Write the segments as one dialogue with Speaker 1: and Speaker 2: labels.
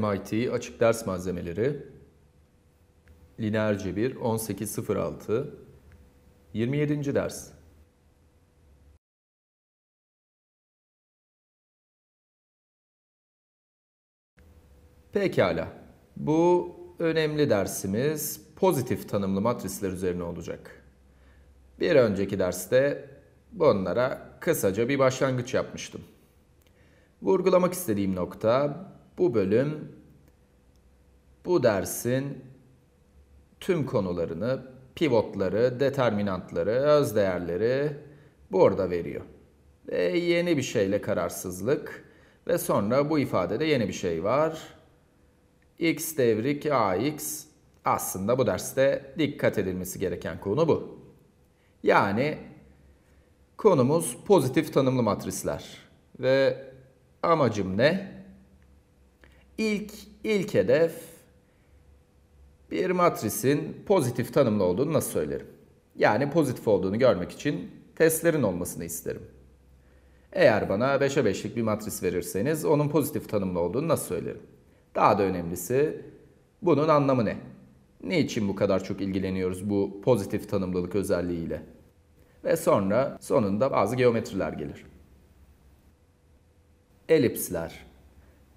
Speaker 1: MIT Açık Ders Malzemeleri Lineer Cebir 1806 27. ders Pekala. Bu önemli dersimiz pozitif tanımlı matrisler üzerine olacak. Bir önceki derste bunlara kısaca bir başlangıç yapmıştım. Vurgulamak istediğim nokta bu bölüm bu dersin tüm konularını, pivotları, determinantları, özdeğerleri burada veriyor. Ve yeni bir şeyle kararsızlık ve sonra bu ifadede yeni bir şey var. x devrik ax aslında bu derste dikkat edilmesi gereken konu bu. Yani konumuz pozitif tanımlı matrisler ve amacım ne? İlk ilk hedef bir matrisin pozitif tanımlı olduğunu nasıl söylerim? Yani pozitif olduğunu görmek için testlerin olmasını isterim. Eğer bana 5'e 5'lik bir matris verirseniz onun pozitif tanımlı olduğunu nasıl söylerim? Daha da önemlisi bunun anlamı ne? Niçin bu kadar çok ilgileniyoruz bu pozitif tanımlılık özelliğiyle? Ve sonra sonunda bazı geometriler gelir. Elipsler.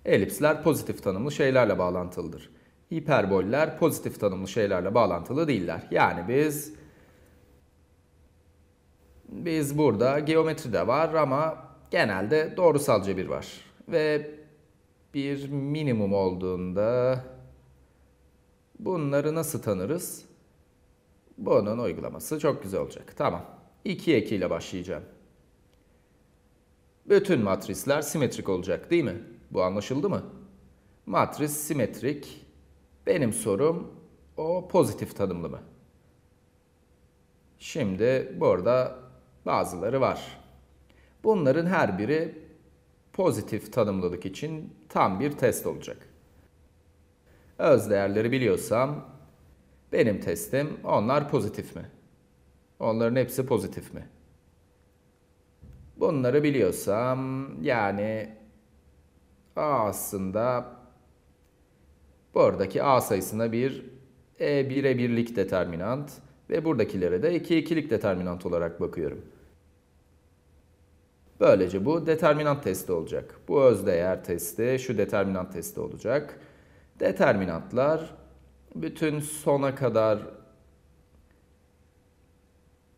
Speaker 1: Elipsler pozitif tanımlı şeylerle bağlantılıdır. Hiperboller pozitif tanımlı şeylerle bağlantılı değiller. Yani biz biz burada geometri de var ama genelde doğrusal cebir var. Ve bir minimum olduğunda bunları nasıl tanırız? Bunun uygulaması çok güzel olacak. Tamam. 2 eki ile başlayacağım. Bütün matrisler simetrik olacak değil mi? Bu anlaşıldı mı? Matris simetrik. Benim sorum o pozitif tanımlı mı? Şimdi burada bazıları var. Bunların her biri pozitif tanımlılık için tam bir test olacak. Öz değerleri biliyorsam benim testim onlar pozitif mi? Onların hepsi pozitif mi? Bunları biliyorsam yani A aslında buradaki A sayısına bir E1'e birlik determinant ve buradakilere de 2 ikilik determinant olarak bakıyorum. Böylece bu determinant testi olacak. Bu özdeğer testi şu determinant testi olacak. Determinantlar bütün sona kadar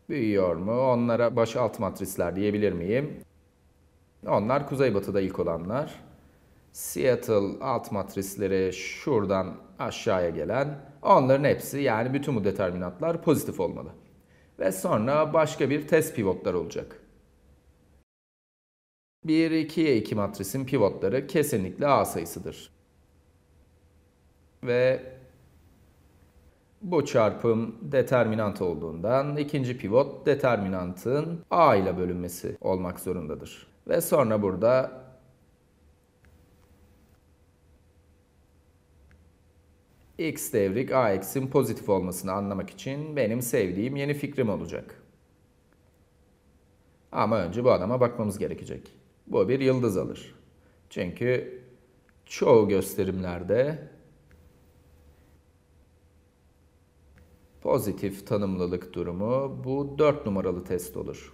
Speaker 1: büyüyor mu? Onlara baş alt matrisler diyebilir miyim? Onlar kuzeybatıda ilk olanlar. Seattle alt matrisleri şuradan aşağıya gelen. Onların hepsi yani bütün bu determinantlar pozitif olmalı. Ve sonra başka bir test pivotlar olacak. 1, 2'ye 2 matrisin pivotları kesinlikle A sayısıdır. Ve bu çarpım determinant olduğundan ikinci pivot determinantın A ile bölünmesi olmak zorundadır. Ve sonra burada x devrik ax'in pozitif olmasını anlamak için benim sevdiğim yeni fikrim olacak. Ama önce bu adama bakmamız gerekecek. Bu bir yıldız alır. Çünkü çoğu gösterimlerde pozitif tanımlılık durumu bu 4 numaralı test olur.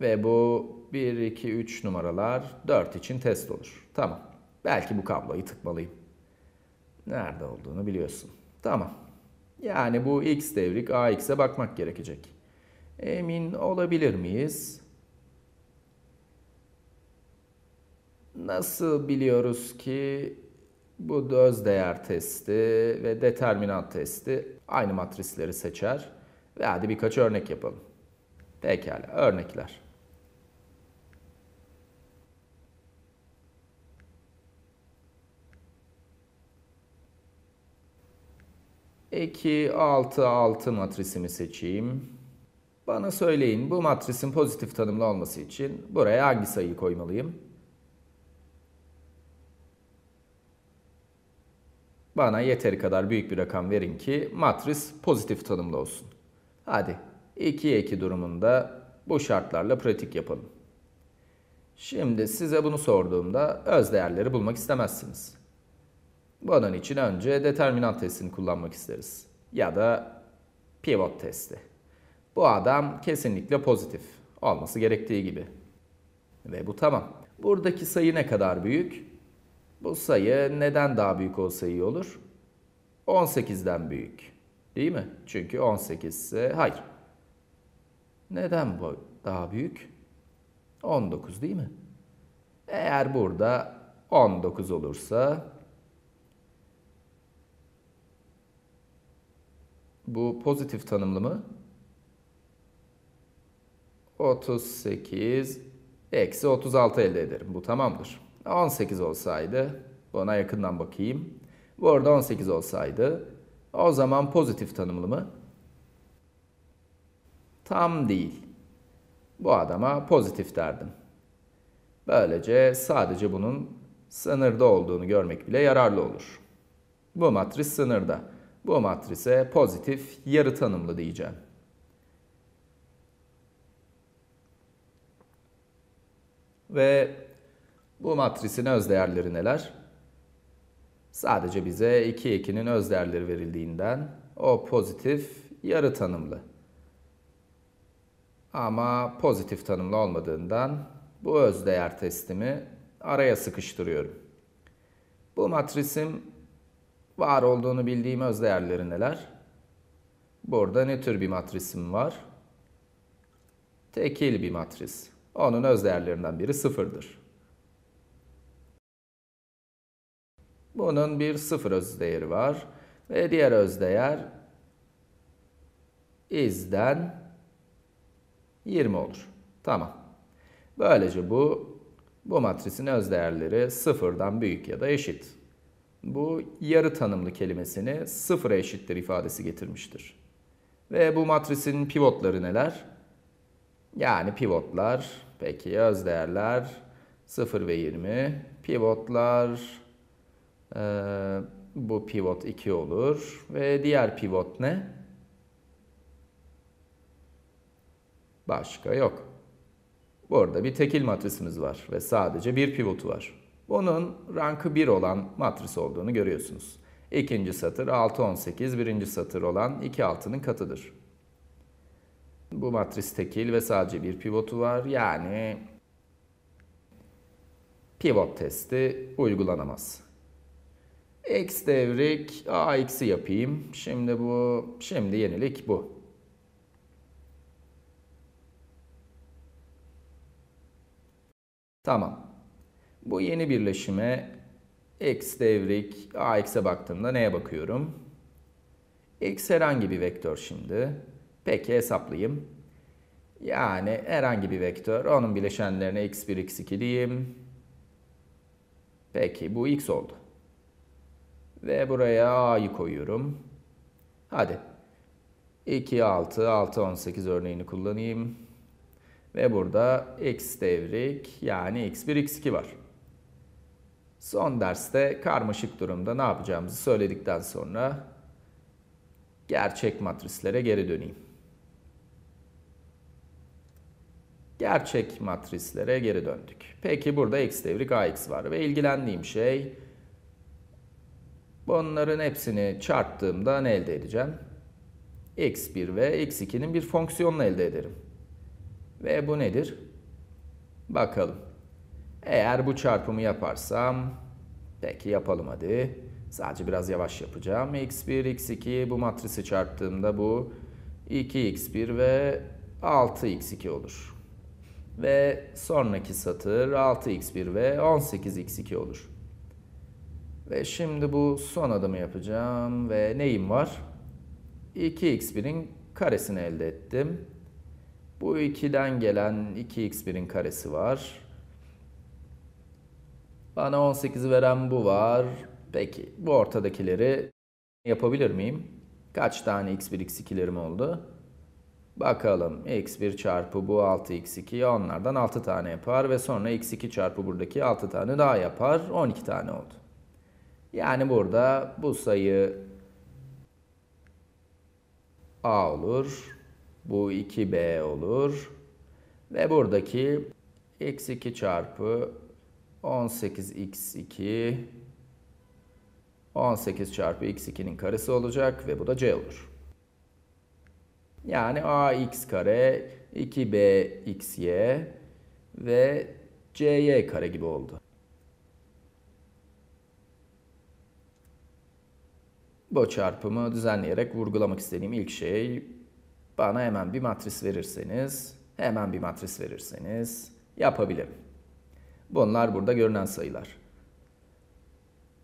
Speaker 1: Ve bu 1, 2, 3 numaralar 4 için test olur. Tamam. Belki bu kabloyu tıkmalıyım. Nerede olduğunu biliyorsun. Tamam. Yani bu x devrik ax'e bakmak gerekecek. Emin olabilir miyiz? Nasıl biliyoruz ki bu öz değer testi ve determinant testi aynı matrisleri seçer ve hadi birkaç örnek yapalım. Pekala, örnekler. Eki 6 6 matrisimi seçeyim. Bana söyleyin bu matrisin pozitif tanımlı olması için buraya hangi sayıyı koymalıyım? Bana yeteri kadar büyük bir rakam verin ki matris pozitif tanımlı olsun. Hadi 2'ye 2 durumunda bu şartlarla pratik yapalım. Şimdi size bunu sorduğumda öz değerleri bulmak istemezsiniz. Bunun için önce determinant testini kullanmak isteriz. Ya da pivot testi. Bu adam kesinlikle pozitif. Olması gerektiği gibi. Ve bu tamam. Buradaki sayı ne kadar büyük? Bu sayı neden daha büyük olsa iyi olur? 18'den büyük. Değil mi? Çünkü 18 ise hayır. Neden bu daha büyük? 19 değil mi? Eğer burada 19 olursa bu pozitif tanımlı mı? 38 eksi 36 elde ederim. Bu tamamdır. 18 olsaydı buna yakından bakayım. Bu arada 18 olsaydı o zaman pozitif tanımlı mı? Tam değil. Bu adama pozitif derdim. Böylece sadece bunun sınırda olduğunu görmek bile yararlı olur. Bu matris sınırda. Bu matrise pozitif yarı tanımlı diyeceğim. Ve bu matrisin özdeğerleri neler? Sadece bize 2 ekinin özdeğerleri verildiğinden o pozitif yarı tanımlı. Ama pozitif tanımlı olmadığından bu özdeğer testimi araya sıkıştırıyorum. Bu matrisim var olduğunu bildiğim özdeğerleri neler? Burada ne tür bir matrisim var? Tekil bir matris. Onun özdeğerlerinden biri sıfırdır. Bunun bir sıfır özdeğeri var. Ve diğer özdeğer izden 20 olur. Tamam. Böylece bu bu matrisin özdeğerleri sıfırdan büyük ya da eşit. Bu yarı tanımlı kelimesini sıfıra eşittir ifadesi getirmiştir. Ve bu matrisin pivotları neler? Yani pivotlar, peki özdeğerler 0 ve 20. Pivotlar, e, bu pivot 2 olur. Ve diğer pivot ne? Başka yok. Burada bir tekil matrisimiz var ve sadece bir pivotu var. Bunun rankı 1 olan matris olduğunu görüyorsunuz. İkinci satır 6, 18, birinci satır olan 2, 6'nın katıdır. Bu matris tekil ve sadece bir pivotu var. Yani pivot testi uygulanamaz. X devrik AX'i yapayım. Şimdi bu, şimdi yenilik bu. Tamam. Bu yeni birleşime x devrik ax'e baktığımda neye bakıyorum? x herhangi bir vektör şimdi. Peki hesaplayayım. Yani herhangi bir vektör. Onun bileşenlerine x1, x2 diyeyim. Peki bu x oldu. Ve buraya a'yı koyuyorum. Hadi. 2, 6, 6, 18 örneğini kullanayım. Ve burada x devrik yani x1, x2 var. Son derste karmaşık durumda ne yapacağımızı söyledikten sonra gerçek matrislere geri döneyim. Gerçek matrislere geri döndük. Peki burada x devrik ax var ve ilgilendiğim şey bunların hepsini çarptığımda ne elde edeceğim? x1 ve x2'nin bir fonksiyonunu elde ederim. Ve bu nedir? Bakalım. Eğer bu çarpımı yaparsam, peki yapalım hadi. Sadece biraz yavaş yapacağım. x1, x2 bu matrisi çarptığımda bu 2x1 ve 6x2 olur. Ve sonraki satır 6x1 ve 18x2 olur. Ve şimdi bu son adımı yapacağım ve neyim var? 2x1'in karesini elde ettim. Bu 2'den gelen 2x1'in karesi var. Bana 18'i veren bu var. Peki bu ortadakileri yapabilir miyim? Kaç tane x1, x2'lerim oldu? Bakalım x1 çarpı bu 6x2 onlardan 6 tane yapar ve sonra x2 çarpı buradaki 6 tane daha yapar. 12 tane oldu. Yani burada bu sayı a olur. Bu 2b olur. Ve buradaki x2 çarpı 18x2 18 çarpı x2'nin karesi olacak ve bu da c olur. Yani ax kare 2bxy ve cy kare gibi oldu. Bu çarpımı düzenleyerek vurgulamak istediğim ilk şey bana hemen bir matris verirseniz, hemen bir matris verirseniz yapabilirim. Bunlar burada görünen sayılar.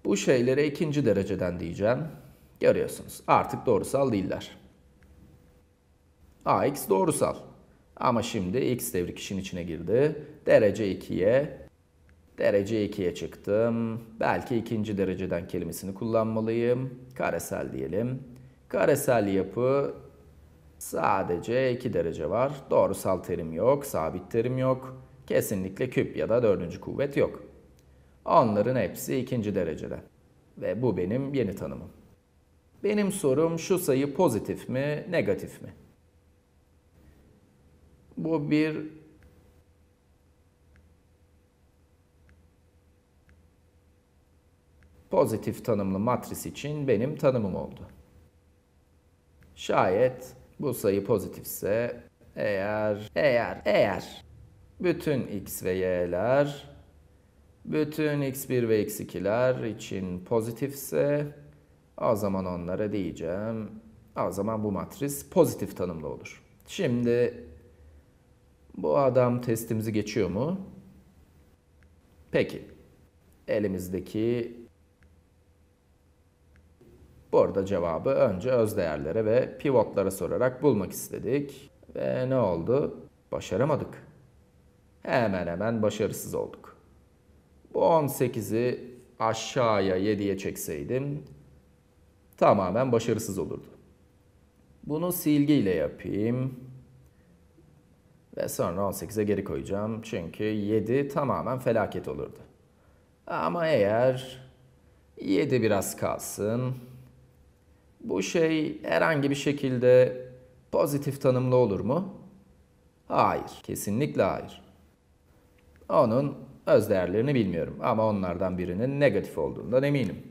Speaker 1: Bu şeylere ikinci dereceden diyeceğim. Görüyorsunuz artık doğrusal değiller. AX doğrusal. Ama şimdi x devrik işin içine girdi. Derece 2'ye, derece 2'ye çıktım. Belki ikinci dereceden kelimesini kullanmalıyım. Karesel diyelim. Karesel yapı sadece 2 derece var. Doğrusal terim yok, sabit terim yok. Kesinlikle küp ya da dördüncü kuvvet yok. Onların hepsi ikinci derecede. Ve bu benim yeni tanımım. Benim sorum şu sayı pozitif mi, negatif mi? Bu bir pozitif tanımlı matris için benim tanımım oldu. Şayet bu sayı pozitifse eğer eğer eğer bütün x ve y'ler bütün x1 ve x2'ler için pozitifse o zaman onlara diyeceğim. O zaman bu matris pozitif tanımlı olur. Şimdi bu adam testimizi geçiyor mu? Peki. Elimizdeki burada cevabı önce öz değerlere ve pivotlara sorarak bulmak istedik. Ve ne oldu? Başaramadık. Hemen hemen başarısız olduk. Bu 18'i aşağıya 7'ye çekseydim tamamen başarısız olurdu. Bunu silgiyle yapayım. Ve sonra 18'e geri koyacağım. Çünkü 7 tamamen felaket olurdu. Ama eğer 7 biraz kalsın. Bu şey herhangi bir şekilde pozitif tanımlı olur mu? Hayır, kesinlikle hayır. Onun öz değerlerini bilmiyorum ama onlardan birinin negatif olduğundan eminim.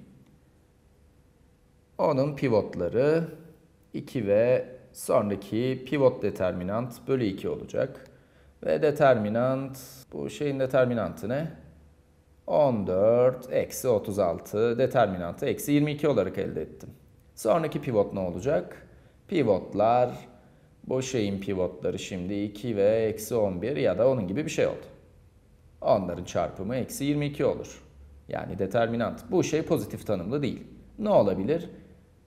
Speaker 1: Onun pivotları 2 ve sonraki pivot determinant bölü 2 olacak. Ve determinant, bu şeyin determinantı ne? 14 eksi 36 determinantı eksi 22 olarak elde ettim. Sonraki pivot ne olacak? Pivotlar, bu şeyin pivotları şimdi 2 ve eksi 11 ya da onun gibi bir şey oldu. Onların çarpımı eksi 22 olur. Yani determinant. Bu şey pozitif tanımlı değil. Ne olabilir?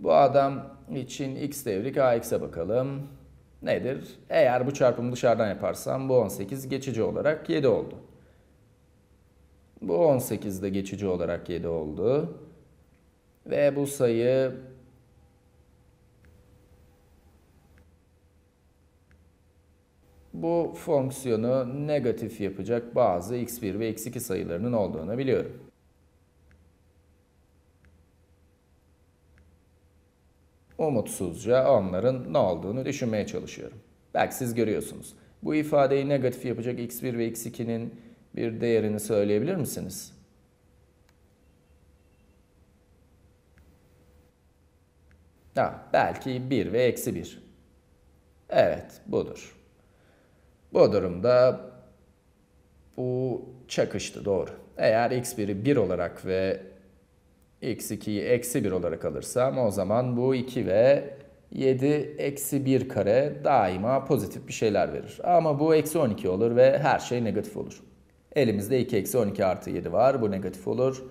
Speaker 1: Bu adam için x devrik ax'e bakalım. Nedir? Eğer bu çarpımı dışarıdan yaparsam bu 18 geçici olarak 7 oldu. Bu 18 de geçici olarak 7 oldu. Ve bu sayı bu fonksiyonu negatif yapacak bazı x1 ve x2 sayılarının olduğunu biliyorum. umutsuzca onların ne olduğunu düşünmeye çalışıyorum. Belki siz görüyorsunuz. Bu ifadeyi negatif yapacak x1 ve x2'nin bir değerini söyleyebilir misiniz? Ha, belki 1 ve eksi 1. Evet, budur. Bu durumda bu çakıştı doğru. Eğer x1'i 1 olarak ve x2'yi eksi 1 olarak alırsam o zaman bu 2 ve 7 eksi 1 kare daima pozitif bir şeyler verir. Ama bu eksi 12 olur ve her şey negatif olur. Elimizde 2 eksi 12 artı 7 var. Bu negatif olur.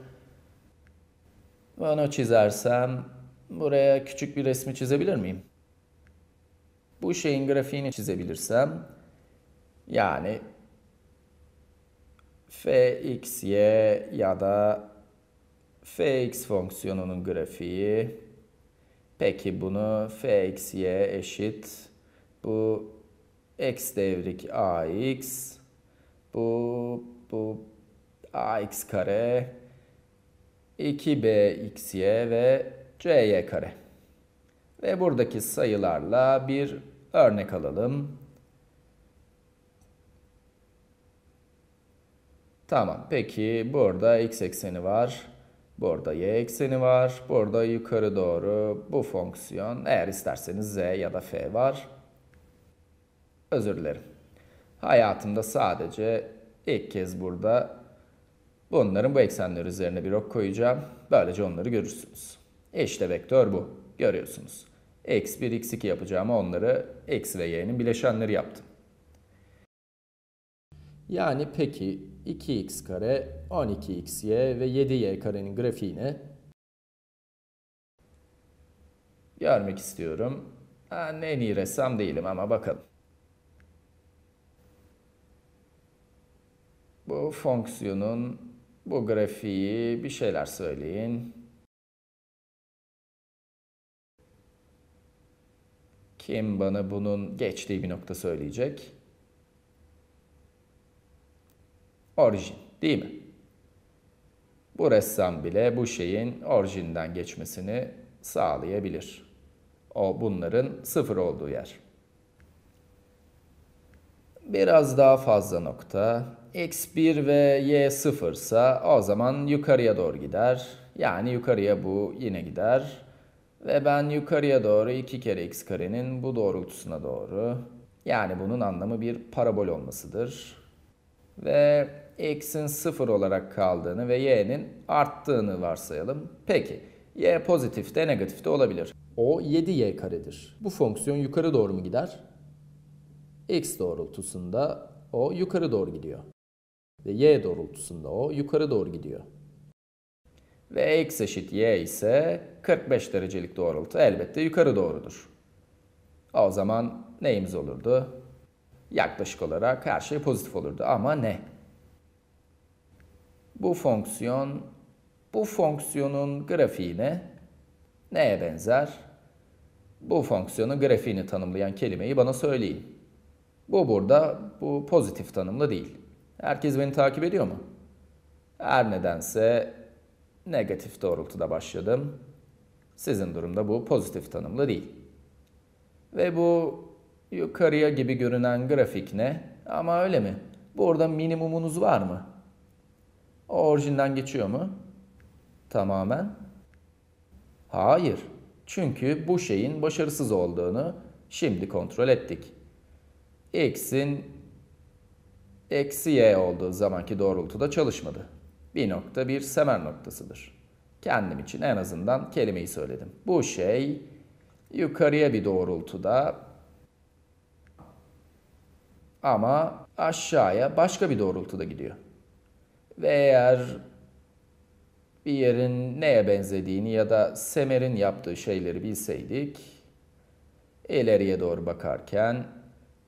Speaker 1: Bunu çizersem buraya küçük bir resmi çizebilir miyim? Bu şeyin grafiğini çizebilirsem yani fxy ya da fx fonksiyonunun grafiği. Peki bunu fx'ye eşit. Bu x devrik ax. Bu, bu ax kare. 2bxy ve cy kare. Ve buradaki sayılarla bir örnek alalım. Tamam. Peki burada x ekseni var. Burada y ekseni var. Burada yukarı doğru bu fonksiyon. Eğer isterseniz z ya da f var. Özür dilerim. Hayatımda sadece ilk kez burada bunların bu eksenler üzerine bir ok koyacağım. Böylece onları görürsünüz. İşte vektör bu. Görüyorsunuz. x1, x2 yapacağımı onları x ve y'nin bileşenleri yaptım. Yani peki 2x kare, 12xy ve 7y karenin grafiğini görmek istiyorum. Ben en iyi ressam değilim ama bakalım. Bu fonksiyonun bu grafiği bir şeyler söyleyin. Kim bana bunun geçtiği bir nokta söyleyecek? Orijin, değil mi? Bu ressam bile bu şeyin orijinden geçmesini sağlayabilir. O bunların sıfır olduğu yer. Biraz daha fazla nokta. x1 ve y sıfırsa o zaman yukarıya doğru gider. Yani yukarıya bu yine gider. Ve ben yukarıya doğru 2 kere x karenin bu doğrultusuna doğru. Yani bunun anlamı bir parabol olmasıdır. Ve x'in 0 olarak kaldığını ve y'nin arttığını varsayalım. Peki y pozitif de negatif de olabilir. O 7y karedir. Bu fonksiyon yukarı doğru mu gider? x doğrultusunda o yukarı doğru gidiyor. Ve y doğrultusunda o yukarı doğru gidiyor. Ve x eşit y ise 45 derecelik doğrultu elbette yukarı doğrudur. O zaman neyimiz olurdu? Yaklaşık olarak her şey pozitif olurdu ama ne? Bu fonksiyon, bu fonksiyonun grafiğine neye benzer? Bu fonksiyonun grafiğini tanımlayan kelimeyi bana söyleyin. Bu burada, bu pozitif tanımlı değil. Herkes beni takip ediyor mu? Her nedense negatif doğrultuda başladım. Sizin durumda bu pozitif tanımlı değil. Ve bu yukarıya gibi görünen grafik ne? Ama öyle mi? Burada minimumunuz var mı? O orijinden geçiyor mu? Tamamen. Hayır. Çünkü bu şeyin başarısız olduğunu şimdi kontrol ettik. X'in eksi y olduğu zamanki doğrultuda çalışmadı. Bir nokta bir semer noktasıdır. Kendim için en azından kelimeyi söyledim. Bu şey yukarıya bir doğrultuda ama aşağıya başka bir doğrultuda gidiyor. Ve eğer bir yerin neye benzediğini ya da Semer'in yaptığı şeyleri bilseydik, ileriye doğru bakarken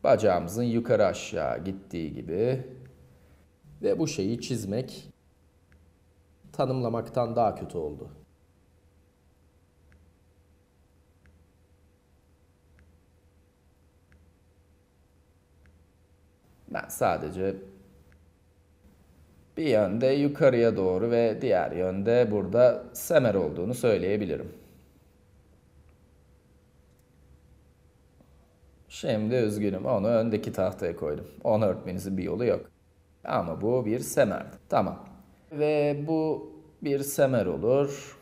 Speaker 1: bacağımızın yukarı aşağı gittiği gibi ve bu şeyi çizmek tanımlamaktan daha kötü oldu. Ben sadece bir yönde yukarıya doğru ve diğer yönde burada semer olduğunu söyleyebilirim. Şimdi üzgünüm onu öndeki tahtaya koydum. Onu örtmenizin bir yolu yok. Ama bu bir semerdi. Tamam. Ve bu bir semer olur.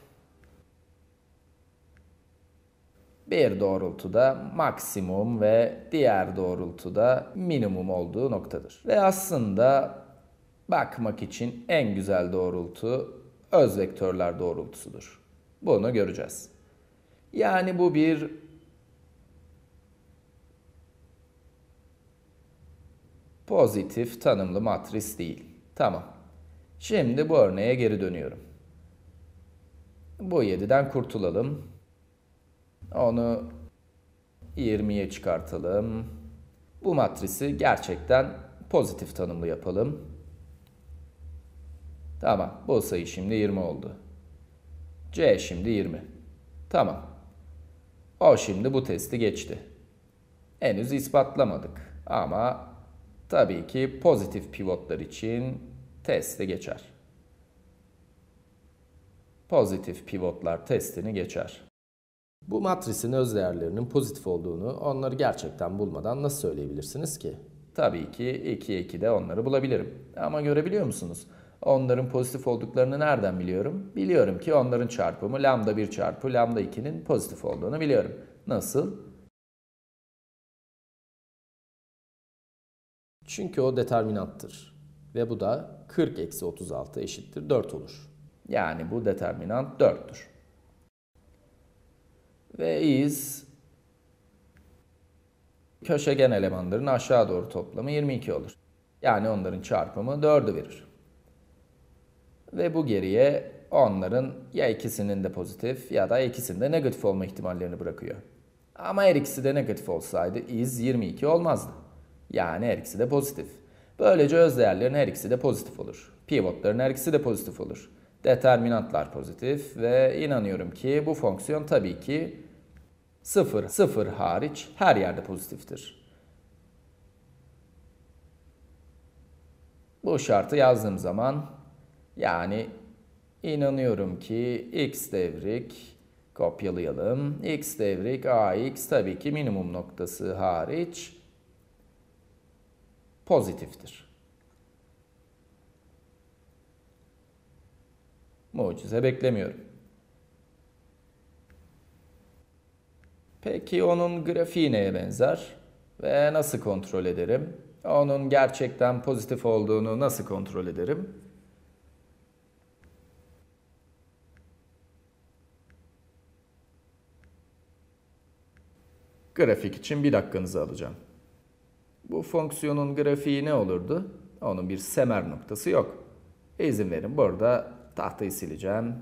Speaker 1: Bir doğrultuda maksimum ve diğer doğrultuda minimum olduğu noktadır. Ve aslında bakmak için en güzel doğrultu öz vektörler doğrultusudur. Bunu göreceğiz. Yani bu bir pozitif tanımlı matris değil. Tamam. Şimdi bu örneğe geri dönüyorum. Bu 7'den kurtulalım. Onu 20'ye çıkartalım. Bu matrisi gerçekten pozitif tanımlı yapalım. Tamam. Bu sayı şimdi 20 oldu. C şimdi 20. Tamam. O şimdi bu testi geçti. Henüz ispatlamadık ama tabii ki pozitif pivotlar için testi geçer. Pozitif pivotlar testini geçer. Bu matrisin öz değerlerinin pozitif olduğunu onları gerçekten bulmadan nasıl söyleyebilirsiniz ki? Tabii ki 2'ye 2'de onları bulabilirim. Ama görebiliyor musunuz? Onların pozitif olduklarını nereden biliyorum? Biliyorum ki onların çarpımı lambda 1 çarpı lambda 2'nin pozitif olduğunu biliyorum. Nasıl? Çünkü o determinanttır. Ve bu da 40 eksi 36 eşittir 4 olur. Yani bu determinant 4'tür. Ve is köşegen elemanların aşağı doğru toplamı 22 olur. Yani onların çarpımı 4'ü verir. Ve bu geriye onların ya ikisinin de pozitif ya da ikisinin de negatif olma ihtimallerini bırakıyor. Ama her ikisi de negatif olsaydı is 22 olmazdı. Yani her ikisi de pozitif. Böylece öz değerlerin her ikisi de pozitif olur. Pivotların her ikisi de pozitif olur. Determinantlar pozitif ve inanıyorum ki bu fonksiyon tabii ki 0, 0 hariç her yerde pozitiftir. Bu şartı yazdığım zaman yani inanıyorum ki x devrik kopyalayalım. x devrik ax tabii ki minimum noktası hariç pozitiftir. Mucize beklemiyorum. Peki onun grafiği neye benzer? Ve nasıl kontrol ederim? Onun gerçekten pozitif olduğunu nasıl kontrol ederim? Grafik için bir dakikanızı alacağım. Bu fonksiyonun grafiği ne olurdu? Onun bir semer noktası yok. İzin verin burada tahtayı sileceğim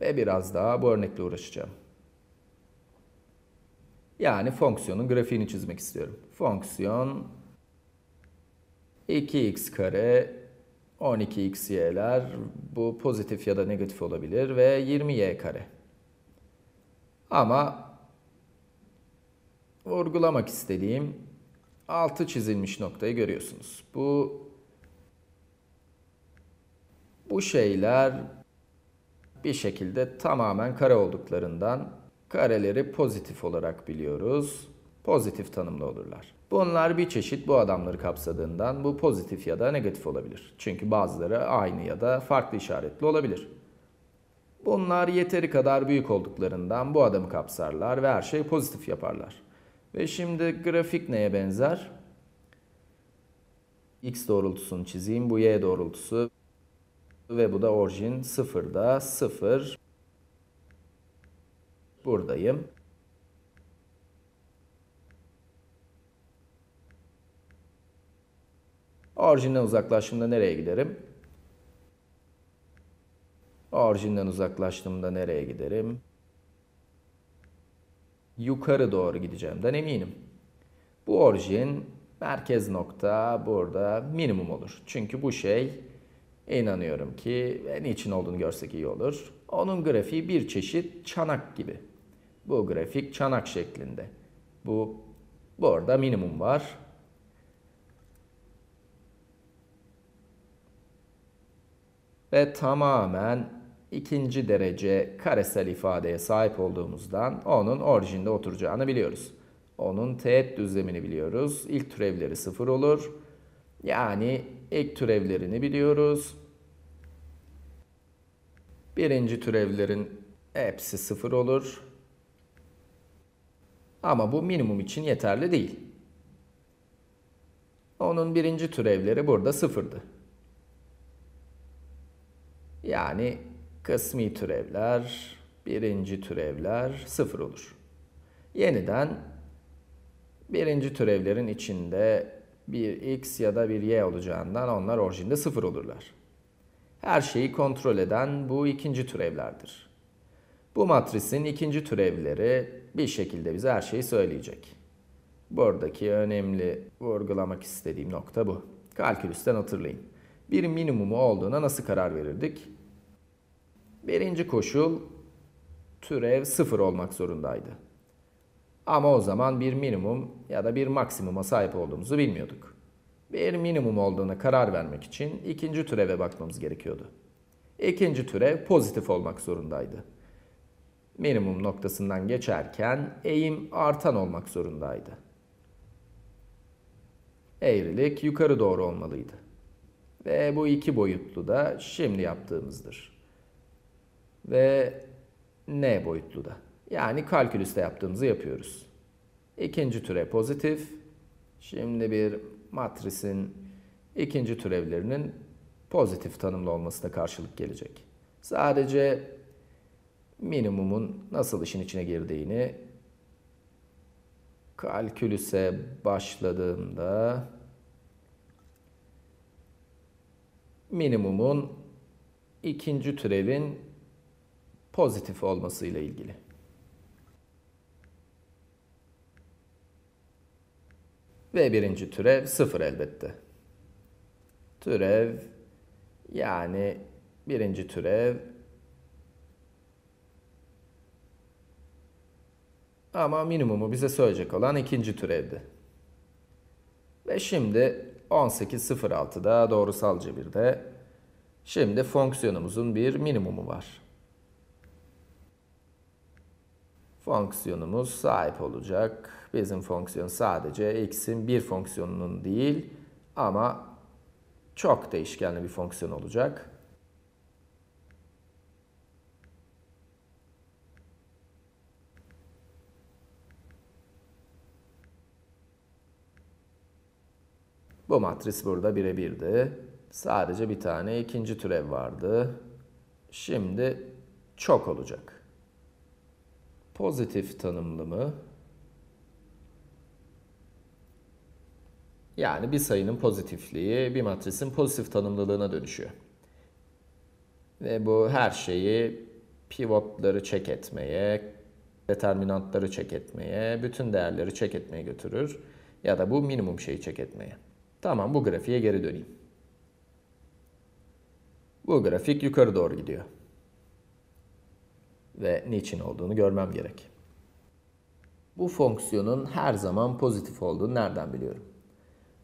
Speaker 1: ve biraz daha bu örnekle uğraşacağım. Yani fonksiyonun grafiğini çizmek istiyorum. Fonksiyon 2x kare 12xy'ler bu pozitif ya da negatif olabilir ve 20y kare. Ama vurgulamak istediğim altı çizilmiş noktayı görüyorsunuz. Bu bu şeyler bir şekilde tamamen kare olduklarından kareleri pozitif olarak biliyoruz. Pozitif tanımlı olurlar. Bunlar bir çeşit bu adamları kapsadığından bu pozitif ya da negatif olabilir. Çünkü bazıları aynı ya da farklı işaretli olabilir. Bunlar yeteri kadar büyük olduklarından bu adamı kapsarlar ve her şeyi pozitif yaparlar. Ve şimdi grafik neye benzer? X doğrultusunu çizeyim. Bu Y doğrultusu. Ve bu da orijin sıfırda sıfır. Buradayım. Orijinden uzaklaştığımda nereye giderim? Orijinden uzaklaştığımda nereye giderim? Yukarı doğru gideceğimden eminim. Bu orijin merkez nokta burada minimum olur. Çünkü bu şey inanıyorum ki niçin olduğunu görsek iyi olur. Onun grafiği bir çeşit çanak gibi. Bu grafik çanak şeklinde. Bu burada minimum var. Ve tamamen ikinci derece karesel ifadeye sahip olduğumuzdan onun orijinde oturacağını biliyoruz. Onun teğet düzlemini biliyoruz. İlk türevleri sıfır olur. Yani ilk türevlerini biliyoruz. Birinci türevlerin hepsi sıfır olur. Ama bu minimum için yeterli değil. Onun birinci türevleri burada sıfırdı. Yani kısmi türevler, birinci türevler sıfır olur. Yeniden birinci türevlerin içinde bir x ya da bir y olacağından onlar orijinde sıfır olurlar. Her şeyi kontrol eden bu ikinci türevlerdir. Bu matrisin ikinci türevleri bir şekilde bize her şeyi söyleyecek. Buradaki önemli vurgulamak istediğim nokta bu. Kalkülüsten hatırlayın. Bir minimumu olduğuna nasıl karar verirdik? Birinci koşul türev sıfır olmak zorundaydı. Ama o zaman bir minimum ya da bir maksimuma sahip olduğumuzu bilmiyorduk. Bir minimum olduğuna karar vermek için ikinci türeve bakmamız gerekiyordu. İkinci türev pozitif olmak zorundaydı. Minimum noktasından geçerken eğim artan olmak zorundaydı. Eğrilik yukarı doğru olmalıydı. Ve bu iki boyutlu da şimdi yaptığımızdır. Ve n boyutlu da. Yani kalkülüste yaptığımızı yapıyoruz. İkinci türev pozitif. Şimdi bir matrisin ikinci türevlerinin pozitif tanımlı olmasına karşılık gelecek. Sadece minimumun nasıl işin içine girdiğini kalkülüse başladığımda minimumun ikinci türevin pozitif olmasıyla ilgili. Ve birinci türev sıfır elbette. Türev yani birinci türev ama minimumu bize söyleyecek olan ikinci türevdi. Ve şimdi 18.06'da doğrusal cebirde şimdi fonksiyonumuzun bir minimumu var. Fonksiyonumuz sahip olacak. Bizim fonksiyon sadece x'in bir fonksiyonunun değil ama çok değişkenli bir fonksiyon olacak. Bu matris burada birebirdi. Sadece bir tane ikinci türev vardı. Şimdi çok olacak. Pozitif tanımlı Yani bir sayının pozitifliği bir matrisin pozitif tanımlılığına dönüşüyor. Ve bu her şeyi pivotları çek etmeye, determinantları çek etmeye, bütün değerleri çek etmeye götürür. Ya da bu minimum şeyi çek etmeye. Tamam bu grafiğe geri döneyim. Bu grafik yukarı doğru gidiyor. Ve niçin olduğunu görmem gerek. Bu fonksiyonun her zaman pozitif olduğunu nereden biliyorum?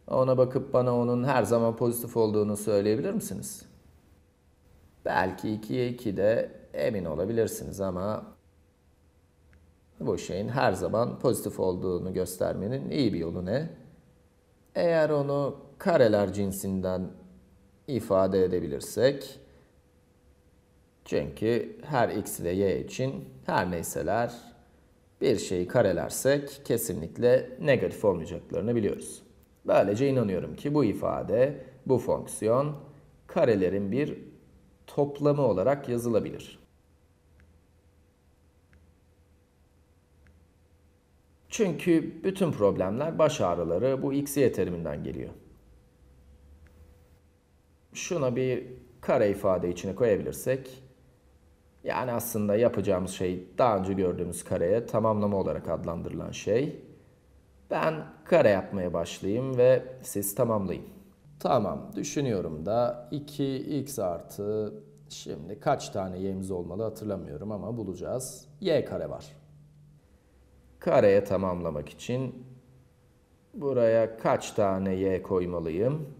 Speaker 1: Ona bakıp bana onun her zaman pozitif olduğunu söyleyebilir misiniz? Belki 2'ye 2 de emin olabilirsiniz ama bu şeyin her zaman pozitif olduğunu göstermenin iyi bir yolu ne? Eğer onu kareler cinsinden ifade edebilirsek çünkü her x ve y için her neyseler bir şeyi karelersek kesinlikle negatif olmayacaklarını biliyoruz. Böylece inanıyorum ki bu ifade, bu fonksiyon karelerin bir toplamı olarak yazılabilir. Çünkü bütün problemler baş ağrıları bu x, y teriminden geliyor. Şuna bir kare ifade içine koyabilirsek, yani aslında yapacağımız şey daha önce gördüğümüz kareye tamamlama olarak adlandırılan şey. Ben kare yapmaya başlayayım ve siz tamamlayın. Tamam düşünüyorum da 2x artı şimdi kaç tane y'miz olmalı hatırlamıyorum ama bulacağız. y kare var. Kareye tamamlamak için buraya kaç tane y koymalıyım?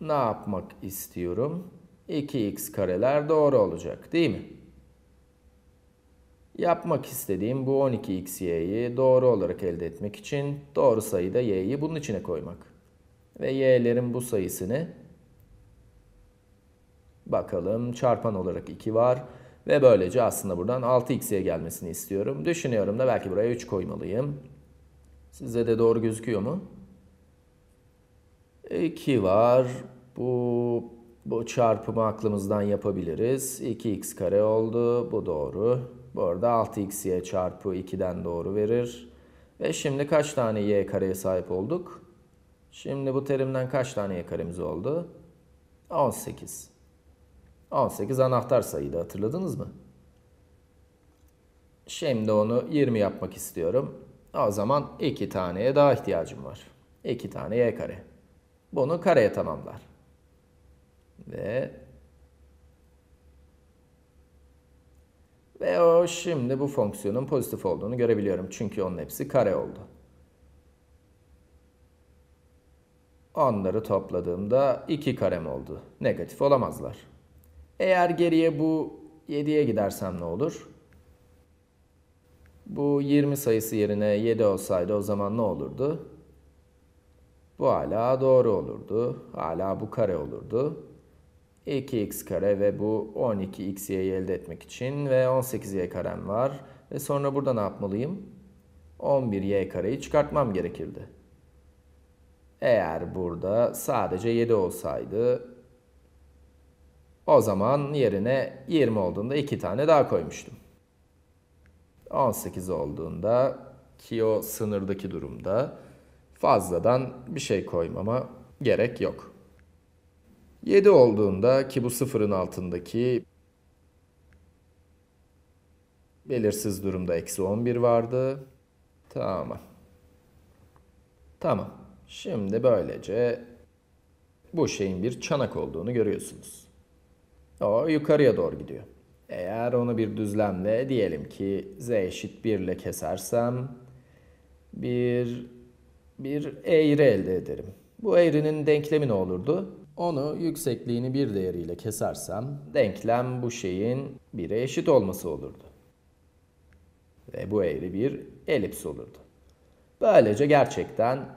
Speaker 1: Ne yapmak istiyorum? 2x kareler doğru olacak değil mi? Yapmak istediğim bu 12xy'yi doğru olarak elde etmek için doğru sayıda y'yi bunun içine koymak. Ve y'lerin bu sayısını bakalım çarpan olarak 2 var. Ve böylece aslında buradan 6x'ye gelmesini istiyorum. Düşünüyorum da belki buraya 3 koymalıyım. Size de doğru gözüküyor mu? 2 var. Bu bu çarpımı aklımızdan yapabiliriz. 2x kare oldu. Bu doğru. Bu arada 6xy çarpı 2'den doğru verir. Ve şimdi kaç tane y kareye sahip olduk? Şimdi bu terimden kaç tane y karemiz oldu? 18. 18 anahtar sayıydı hatırladınız mı? Şimdi onu 20 yapmak istiyorum. O zaman 2 taneye daha ihtiyacım var. 2 tane y kare. Bunu kareye tamamlar. Ve Ve o şimdi bu fonksiyonun pozitif olduğunu görebiliyorum. Çünkü onun hepsi kare oldu. Onları topladığımda 2 karem oldu. Negatif olamazlar. Eğer geriye bu 7'ye gidersem ne olur? Bu 20 sayısı yerine 7 olsaydı o zaman ne olurdu? Bu hala doğru olurdu. Hala bu kare olurdu. 2x kare ve bu 12xy'yi elde etmek için ve 18y karem var. Ve sonra burada ne yapmalıyım? 11y kareyi çıkartmam gerekirdi. Eğer burada sadece 7 olsaydı o zaman yerine 20 olduğunda 2 tane daha koymuştum. 18 olduğunda ki o sınırdaki durumda fazladan bir şey koymama gerek yok. 7 olduğunda ki bu sıfırın altındaki belirsiz durumda eksi 11 vardı. Tamam. Tamam. Şimdi böylece bu şeyin bir çanak olduğunu görüyorsunuz. O yukarıya doğru gidiyor. Eğer onu bir düzlemle diyelim ki z eşit 1 ile kesersem bir bir eğri elde ederim. Bu eğrinin denklemi ne olurdu? Onu yüksekliğini bir değeriyle kesersem denklem bu şeyin 1'e eşit olması olurdu. Ve bu eğri bir elips olurdu. Böylece gerçekten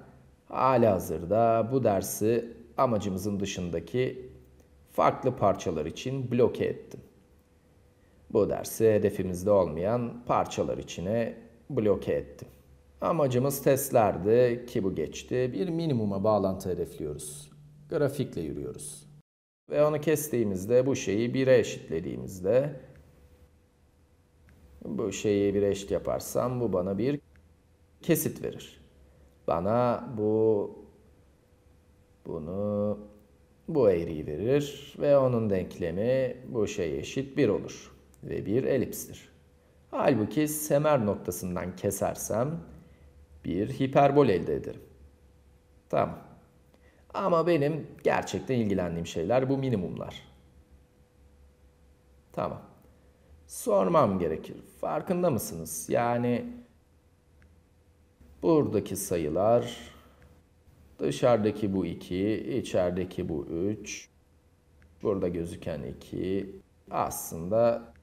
Speaker 1: hali hazırda bu dersi amacımızın dışındaki farklı parçalar için bloke ettim. Bu dersi hedefimizde olmayan parçalar içine bloke ettim. Amacımız testlerdi ki bu geçti. Bir minimuma bağlantı hedefliyoruz. Grafikle yürüyoruz. Ve onu kestiğimizde bu şeyi 1'e eşitlediğimizde bu şeyi 1'e eşit yaparsam bu bana bir kesit verir. Bana bu bunu bu eğriyi verir ve onun denklemi bu şey eşit 1 olur ve bir elipstir. Halbuki semer noktasından kesersem bir hiperbol elde ederim. Tamam. Ama benim gerçekten ilgilendiğim şeyler bu minimumlar. Tamam. Sormam gerekir. Farkında mısınız? Yani buradaki sayılar dışarıdaki bu 2, içerideki bu 3, burada gözüken 2 aslında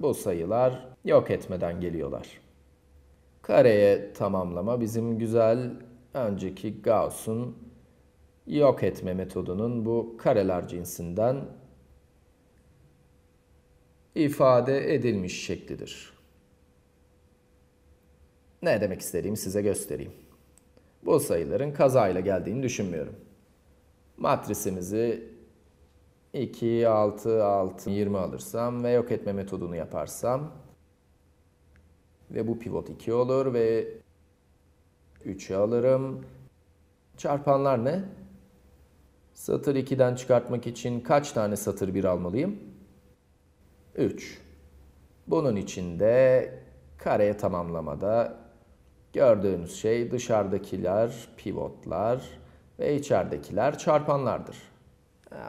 Speaker 1: bu sayılar yok etmeden geliyorlar. Kareye tamamlama bizim güzel önceki Gauss'un yok etme metodunun bu kareler cinsinden ifade edilmiş şeklidir. Ne demek istediğimi size göstereyim. Bu sayıların kazayla geldiğini düşünmüyorum. Matrisimizi 2, 6, 6, 20 alırsam ve yok etme metodunu yaparsam ve bu pivot 2 olur ve 3'ü alırım. Çarpanlar ne? Satır 2'den çıkartmak için kaç tane satır 1 almalıyım? 3. Bunun içinde kareye tamamlamada gördüğünüz şey dışarıdakiler pivotlar ve içeridekiler çarpanlardır.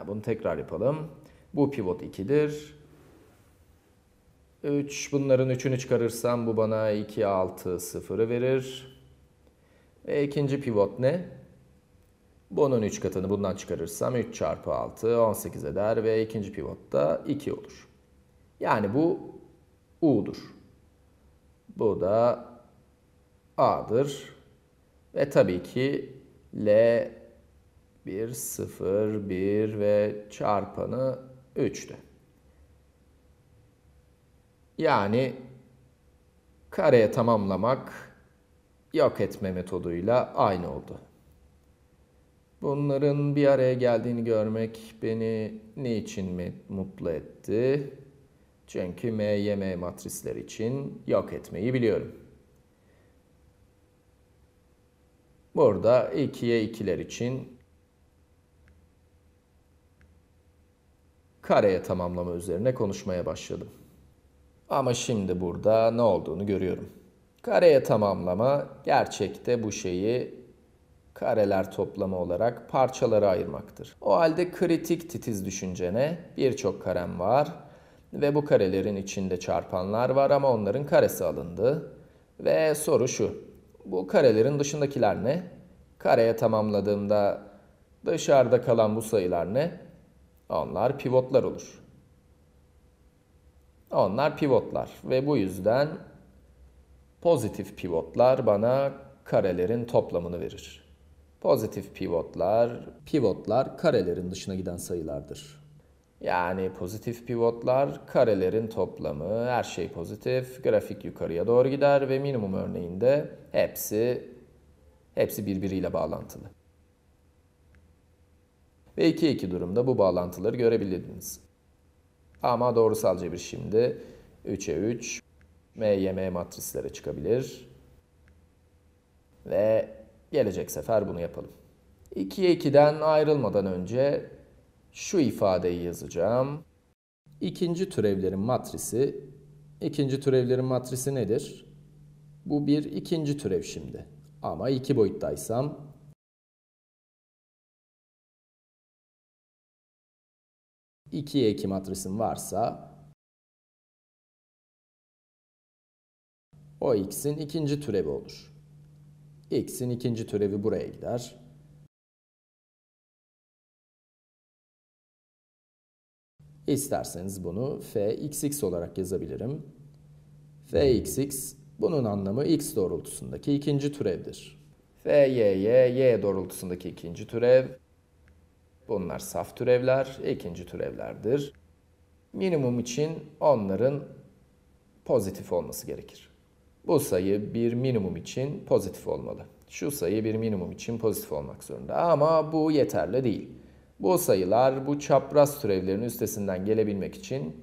Speaker 1: Bunu tekrar yapalım. Bu pivot 2'dir. 3. Bunların 3'ünü çıkarırsam bu bana 2, 6, 0'ı verir. Ve ikinci pivot ne? Bunun 3 katını bundan çıkarırsam 3 çarpı 6 18 eder ve ikinci pivot da 2 olur. Yani bu U'dur. Bu da A'dır. Ve tabii ki L 1, 0, 1 ve çarpanı 3'tü. Yani kareye tamamlamak yok etme metoduyla aynı oldu. Bunların bir araya geldiğini görmek beni niçin mutlu etti? Çünkü MYM matrisler için yok etmeyi biliyorum. Burada 2'ye 2'ler için kareye tamamlama üzerine konuşmaya başladım. Ama şimdi burada ne olduğunu görüyorum. Kareye tamamlama gerçekte bu şeyi kareler toplamı olarak parçalara ayırmaktır. O halde kritik titiz düşüncene birçok karem var ve bu karelerin içinde çarpanlar var ama onların karesi alındı. Ve soru şu. Bu karelerin dışındakiler ne? Kareye tamamladığımda dışarıda kalan bu sayılar ne? Onlar pivotlar olur. Onlar pivotlar ve bu yüzden pozitif pivotlar bana karelerin toplamını verir. Pozitif pivotlar, pivotlar karelerin dışına giden sayılardır. Yani pozitif pivotlar karelerin toplamı, her şey pozitif, grafik yukarıya doğru gider ve minimum örneğinde hepsi hepsi birbiriyle bağlantılı. Ve 2 2 durumda bu bağlantıları görebildiniz. Ama doğrusal cebir şimdi 3'e 3 MYM matrislere çıkabilir. Ve gelecek sefer bunu yapalım. 2'ye 2'den ayrılmadan önce şu ifadeyi yazacağım. İkinci türevlerin matrisi, ikinci türevlerin matrisi nedir? Bu bir ikinci türev şimdi. Ama iki boyuttaysam ikiye iki matrisim varsa o x'in ikinci türevi olur. x'in ikinci türevi buraya gider. İsterseniz bunu fxx olarak yazabilirim. fxx bunun anlamı x doğrultusundaki ikinci türevdir. fyy y doğrultusundaki ikinci türev. Bunlar saf türevler, ikinci türevlerdir. Minimum için onların pozitif olması gerekir. Bu sayı bir minimum için pozitif olmalı. Şu sayı bir minimum için pozitif olmak zorunda. Ama bu yeterli değil. Bu sayılar bu çapraz türevlerin üstesinden gelebilmek için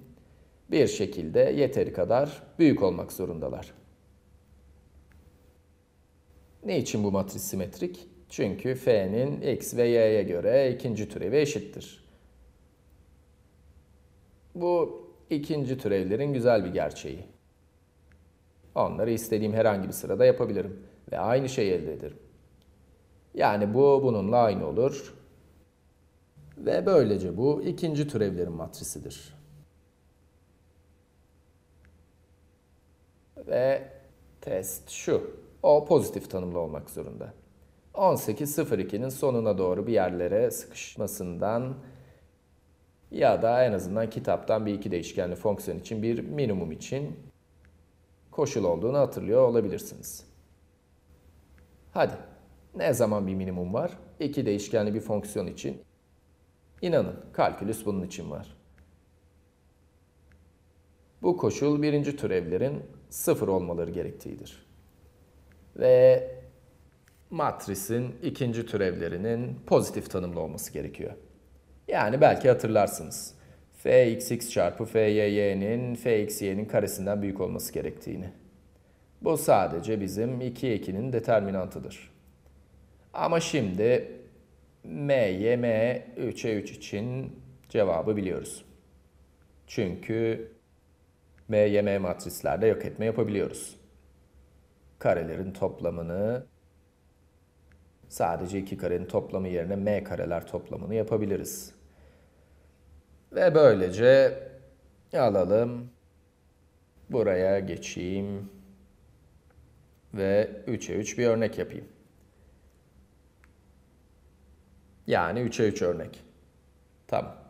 Speaker 1: bir şekilde yeteri kadar büyük olmak zorundalar. Ne için bu matris simetrik? Çünkü f'nin x ve y'ye göre ikinci türevi eşittir. Bu ikinci türevlerin güzel bir gerçeği. Onları istediğim herhangi bir sırada yapabilirim ve aynı şeyi elde ederim. Yani bu bununla aynı olur. Ve böylece bu ikinci türevlerin matrisidir. Ve test şu. O pozitif tanımlı olmak zorunda. 18.02'nin sonuna doğru bir yerlere sıkışmasından ya da en azından kitaptan bir iki değişkenli fonksiyon için bir minimum için koşul olduğunu hatırlıyor olabilirsiniz. Hadi, ne zaman bir minimum var? İki değişkenli bir fonksiyon için İnanın kalkülüs bunun için var. Bu koşul birinci türevlerin sıfır olmaları gerektiğidir. Ve matrisin ikinci türevlerinin pozitif tanımlı olması gerekiyor. Yani belki hatırlarsınız. fxx çarpı fy'nin fxy'nin karesinden büyük olması gerektiğini. Bu sadece bizim 2 2'nin determinantıdır. Ama şimdi M'ye M 3'e 3 için cevabı biliyoruz. Çünkü M'ye M matrislerde yok etme yapabiliyoruz. Karelerin toplamını sadece iki karenin toplamı yerine M kareler toplamını yapabiliriz. Ve böylece alalım. Buraya geçeyim. Ve 3'e 3 bir örnek yapayım. Yani 3'e 3 örnek. Tamam.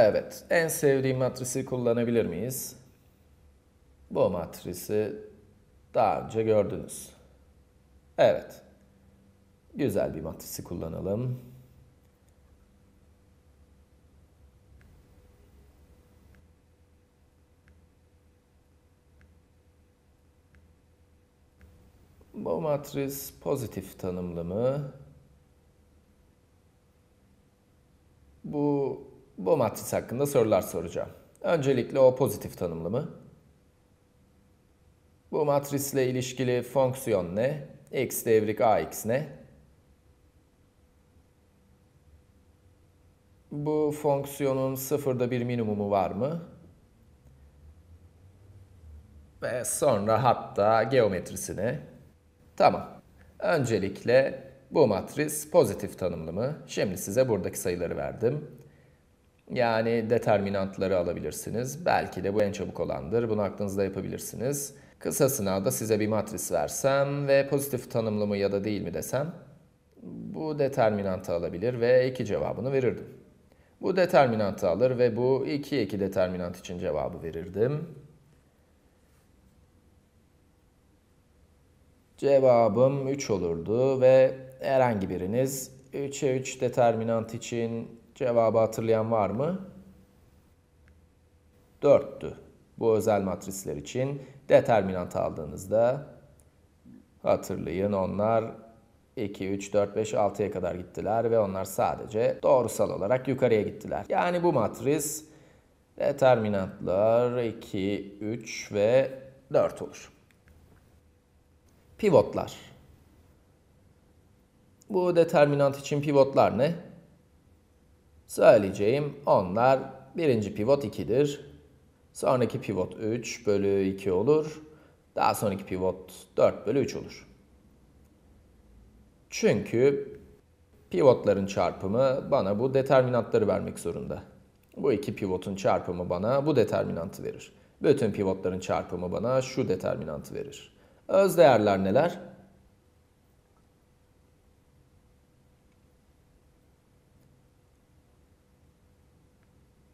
Speaker 1: Evet, en sevdiğim matrisi kullanabilir miyiz? Bu matrisi daha önce gördünüz. Evet. Güzel bir matrisi kullanalım. Bu matris pozitif tanımlı mı? Bu, bu matris hakkında sorular soracağım. Öncelikle o pozitif tanımlı? Bu matrisle ilişkili fonksiyon ne? x devrik ax ne? Bu fonksiyonun sıfırda bir minimumu var mı? Ve sonra hatta geometrisini. Tamam. Öncelikle bu matris pozitif tanımlı mı? Şimdi size buradaki sayıları verdim. Yani determinantları alabilirsiniz. Belki de bu en çabuk olandır. Bunu aklınızda yapabilirsiniz. Kısa sınavda size bir matris versem ve pozitif tanımlı mı ya da değil mi desem bu determinantı alabilir ve iki cevabını verirdim. Bu determinantı alır ve bu 2 2 determinant için cevabı verirdim. Cevabım 3 olurdu ve herhangi biriniz 3'e 3 determinant için cevabı hatırlayan var mı? 4'tü. Bu özel matrisler için determinant aldığınızda hatırlayın onlar 2, 3, 4, 5, 6'ya kadar gittiler ve onlar sadece doğrusal olarak yukarıya gittiler. Yani bu matris determinantlar 2, 3 ve 4 olur. Pivotlar. Bu determinant için pivotlar ne? Söyleyeceğim onlar birinci pivot 2'dir. Sonraki pivot 3 bölü 2 olur. Daha sonraki pivot 4 bölü 3 olur. Çünkü pivotların çarpımı bana bu determinantları vermek zorunda. Bu iki pivotun çarpımı bana bu determinantı verir. Bütün pivotların çarpımı bana şu determinantı verir. Öz değerler neler?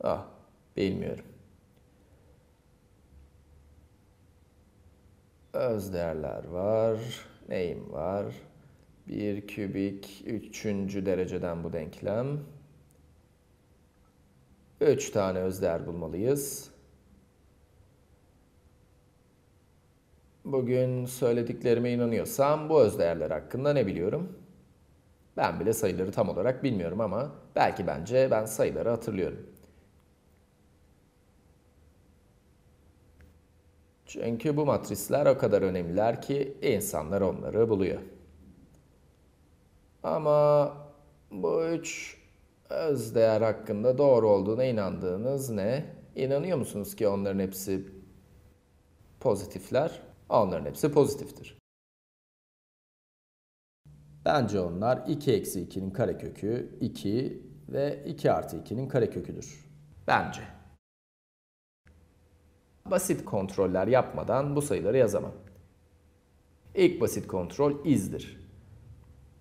Speaker 1: Ah, bilmiyorum. Öz değerler var. Neyim var? 1 kübik 3. dereceden bu denklem. 3 tane özdeğer bulmalıyız. Bugün söylediklerime inanıyorsam bu özdeğerler hakkında ne biliyorum? Ben bile sayıları tam olarak bilmiyorum ama belki bence ben sayıları hatırlıyorum. Çünkü bu matrisler o kadar önemliler ki insanlar onları buluyor. Ama bu üç öz değer hakkında doğru olduğuna inandığınız ne? İnanıyor musunuz ki onların hepsi pozitifler? Onların hepsi pozitiftir. Bence onlar 2 eksi 2'nin karekökü 2 ve 2 artı 2'nin kareköküdür. Bence. Basit kontroller yapmadan bu sayıları yazamam. İlk basit kontrol izdir.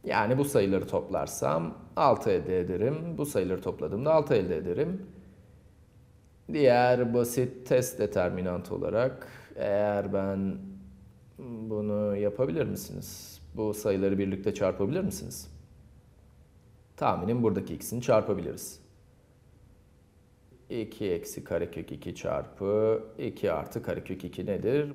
Speaker 1: Yani bu sayıları toplarsam 6 elde ederim. Bu sayıları topladığımda 6 elde ederim. Diğer basit test determinant olarak eğer ben bunu yapabilir misiniz? Bu sayıları birlikte çarpabilir misiniz? Tahminim buradaki ikisini çarpabiliriz. 2 eksi karekök 2 çarpı 2 artı karekök 2 nedir?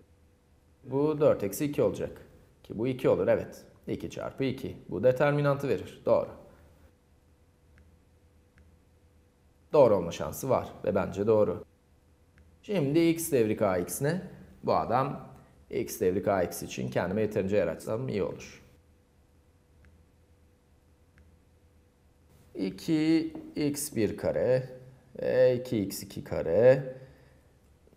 Speaker 1: Bu 4 eksi 2 olacak. Ki bu 2 olur evet. 2 çarpı 2. Bu determinantı verir. Doğru. Doğru olma şansı var ve bence doğru. Şimdi x devrik ax ne? Bu adam x devrik ax için kendime yeterince yer açsam iyi olur. 2 x1 kare ve 2x2 kare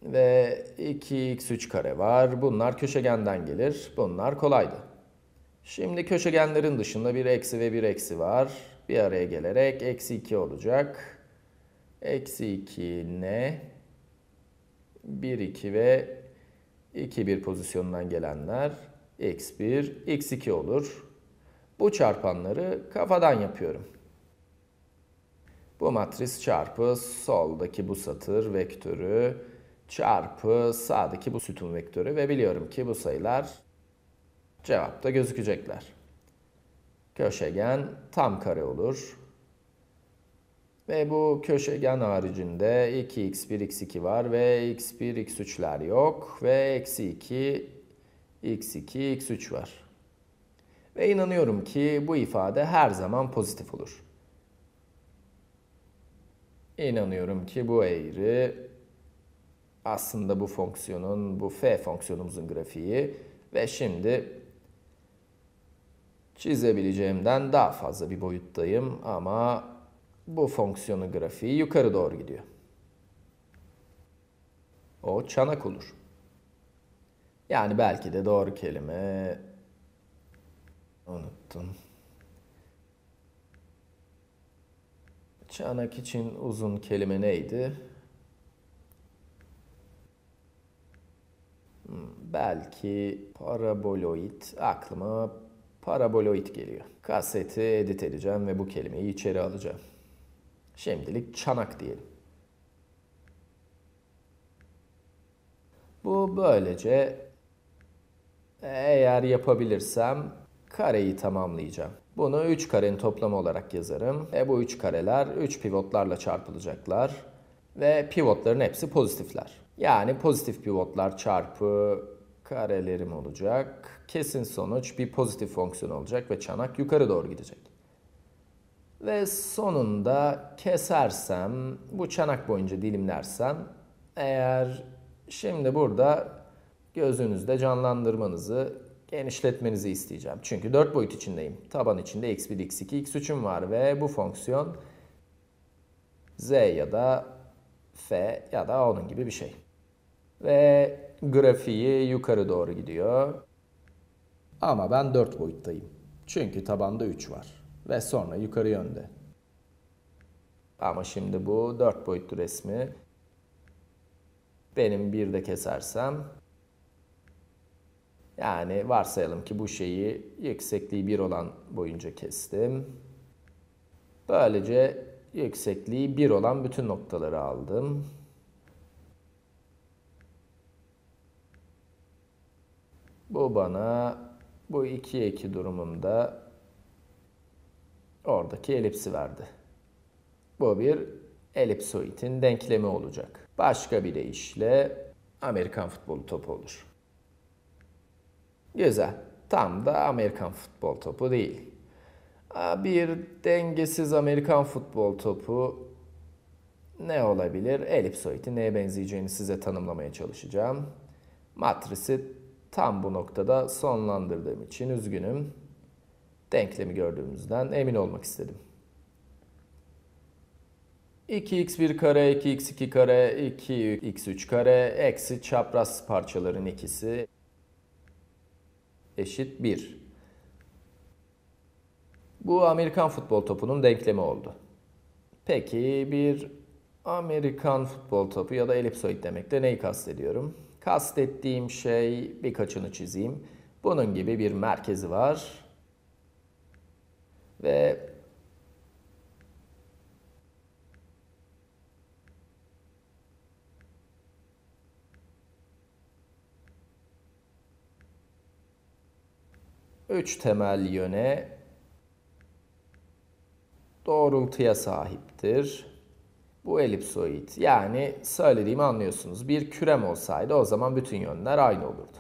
Speaker 1: ve 2x3 kare var. Bunlar köşegenden gelir. Bunlar kolaydı. Şimdi köşegenlerin dışında bir eksi ve bir eksi var. Bir araya gelerek eksi 2 olacak. Eksi 2 ne? 1, 2 ve 2, 1 pozisyonundan gelenler x1, x2 olur. Bu çarpanları kafadan yapıyorum. Bu matris çarpı soldaki bu satır vektörü çarpı sağdaki bu sütun vektörü ve biliyorum ki bu sayılar cevapta gözükecekler. Köşegen tam kare olur. Ve bu köşegen haricinde 2x1, x2 var ve x1, x3'ler yok ve eksi 2, x2, x3 var. Ve inanıyorum ki bu ifade her zaman pozitif olur. İnanıyorum ki bu eğri aslında bu fonksiyonun, bu f fonksiyonumuzun grafiği ve şimdi çizebileceğimden daha fazla bir boyuttayım ama bu fonksiyonun grafiği yukarı doğru gidiyor. O çanak olur. Yani belki de doğru kelime unuttum. Çanak için uzun kelime neydi? Hmm, belki paraboloid aklıma paraboloid geliyor. Kaseti edit edeceğim ve bu kelimeyi içeri alacağım. Şimdilik çanak diyelim. Bu böylece eğer yapabilirsem kareyi tamamlayacağım. Bunu 3 karenin toplamı olarak yazarım. E bu 3 kareler 3 pivotlarla çarpılacaklar. Ve pivotların hepsi pozitifler. Yani pozitif pivotlar çarpı karelerim olacak. Kesin sonuç bir pozitif fonksiyon olacak ve çanak yukarı doğru gidecek. Ve sonunda kesersem, bu çanak boyunca dilimlersem, eğer şimdi burada gözünüzde canlandırmanızı, genişletmenizi isteyeceğim. Çünkü 4 boyut içindeyim. Taban içinde x1, x2, x3'üm var ve bu fonksiyon z ya da f ya da onun gibi bir şey. Ve grafiği yukarı doğru gidiyor. Ama ben 4 boyuttayım. Çünkü tabanda 3 var. Ve sonra yukarı yönde. Ama şimdi bu 4 boyutlu resmi benim bir de kesersem yani varsayalım ki bu şeyi yüksekliği 1 olan boyunca kestim. Böylece yüksekliği 1 olan bütün noktaları aldım. Bu bana bu 2 2 durumunda oradaki elipsi verdi. Bu bir elipsoidin denklemi olacak. Başka bir deyişle Amerikan futbolu topu olur. Güzel. Tam da Amerikan futbol topu değil. Bir dengesiz Amerikan futbol topu ne olabilir? Elipsoidin neye benzeyeceğini size tanımlamaya çalışacağım. Matrisi tam bu noktada sonlandırdığım için üzgünüm. Denklemi gördüğümüzden emin olmak istedim. 2x1 kare, 2x2 kare, 2x3 kare, eksi çapraz parçaların ikisi eşit 1. Bu Amerikan futbol topunun denklemi oldu. Peki bir Amerikan futbol topu ya da elipsoid demekle neyi kastediyorum? Kastettiğim şey birkaçını çizeyim. Bunun gibi bir merkezi var. Ve üç temel yöne doğrultuya sahiptir. Bu elipsoid. Yani söylediğimi anlıyorsunuz. Bir kürem olsaydı o zaman bütün yönler aynı olurdu.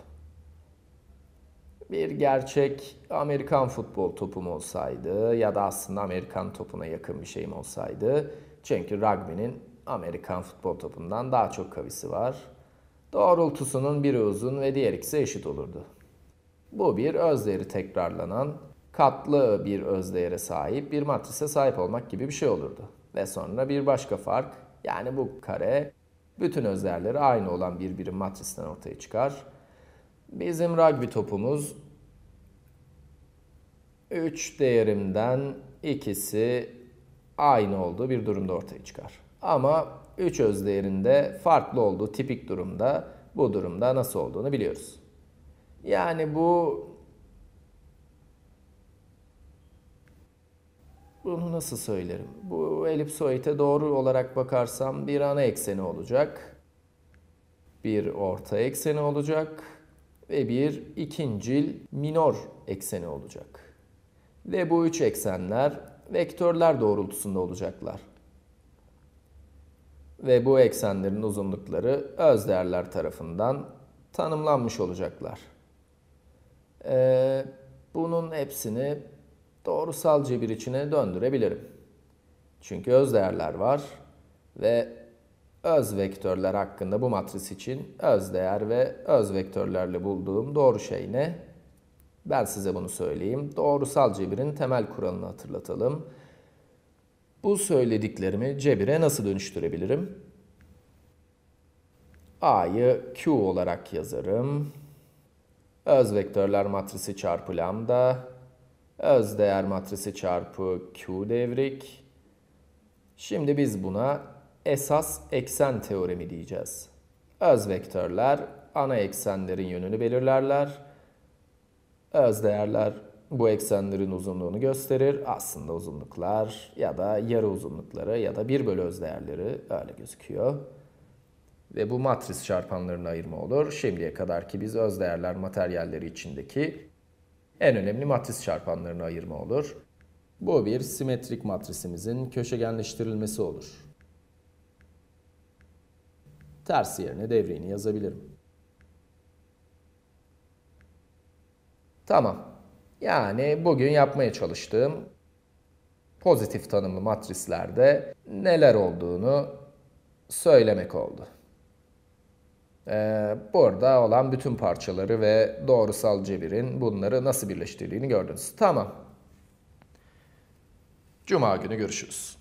Speaker 1: Bir gerçek Amerikan futbol topum olsaydı ya da aslında Amerikan topuna yakın bir şeyim olsaydı. Çünkü rugby'nin Amerikan futbol topundan daha çok kavisi var. Doğrultusunun biri uzun ve diğer ikisi eşit olurdu. Bu bir özdeğeri tekrarlanan, katlı bir özdeğere sahip bir matrise sahip olmak gibi bir şey olurdu. Ve sonra bir başka fark, yani bu kare bütün özdeğerleri aynı olan bir birim matristen ortaya çıkar. Bizim rugby topumuz 3 değerimden ikisi aynı olduğu bir durumda ortaya çıkar. Ama 3 öz değerinde farklı olduğu tipik durumda bu durumda nasıl olduğunu biliyoruz. Yani bu bunu nasıl söylerim? Bu elipsoide doğru olarak bakarsam bir ana ekseni olacak. Bir orta ekseni olacak ve bir ikincil minor ekseni olacak. Ve bu üç eksenler vektörler doğrultusunda olacaklar. Ve bu eksenlerin uzunlukları öz değerler tarafından tanımlanmış olacaklar. Ee, bunun hepsini doğrusal cebir içine döndürebilirim. Çünkü öz değerler var ve öz vektörler hakkında bu matris için öz değer ve öz vektörlerle bulduğum doğru şey ne? Ben size bunu söyleyeyim. Doğrusal cebirin temel kuralını hatırlatalım. Bu söylediklerimi cebire nasıl dönüştürebilirim? A'yı Q olarak yazarım. Öz vektörler matrisi çarpı lambda. Öz değer matrisi çarpı Q devrik. Şimdi biz buna esas eksen teoremi diyeceğiz. Öz vektörler ana eksenlerin yönünü belirlerler. Öz değerler bu eksenlerin uzunluğunu gösterir. Aslında uzunluklar ya da yarı uzunlukları ya da 1 bölü özdeğerleri öyle gözüküyor. Ve bu matris çarpanlarını ayırma olur. Şimdiye kadar ki biz özdeğerler materyalleri içindeki en önemli matris çarpanlarını ayırma olur. Bu bir simetrik matrisimizin köşegenleştirilmesi olur. Ters yerine devreğini yazabilirim. Tamam. Yani bugün yapmaya çalıştığım pozitif tanımlı matrislerde neler olduğunu söylemek oldu. Ee, burada olan bütün parçaları ve doğrusal cebirin bunları nasıl birleştirdiğini gördünüz. Tamam. Cuma günü görüşürüz.